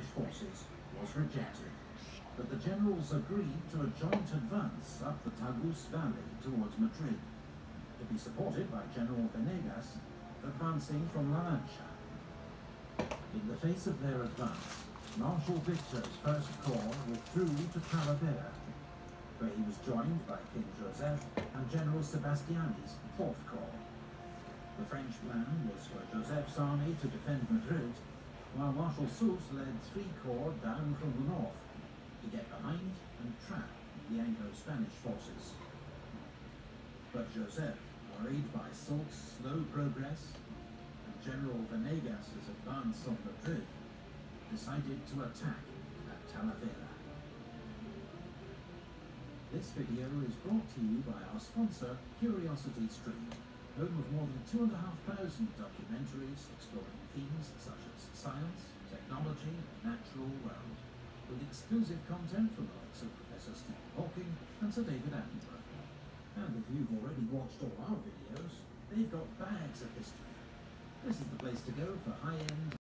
Spanish forces was rejected, but the generals agreed to a joint advance up the Tagus Valley towards Madrid, to be supported by General Venegas, advancing from La Mancha. In the face of their advance, Marshal Victor's first corps withdrew to Talavera, where he was joined by King Joseph and General Sebastiani's fourth corps. The French plan was for Joseph's army to defend Madrid, while Marshal Soult led three corps down from the north to get behind and trap the Anglo-Spanish forces. But Joseph, worried by Soult's slow progress and General Venegas' advance on Madrid, decided to attack at Talavera. This video is brought to you by our sponsor, Curiosity Stream home of more than 2,500 documentaries exploring themes such as science, technology, and natural world, with exclusive content from the likes of Professor Stephen Hawking and Sir David Attenborough. And if you've already watched all our videos, they've got bags of history. This is the place to go for high-end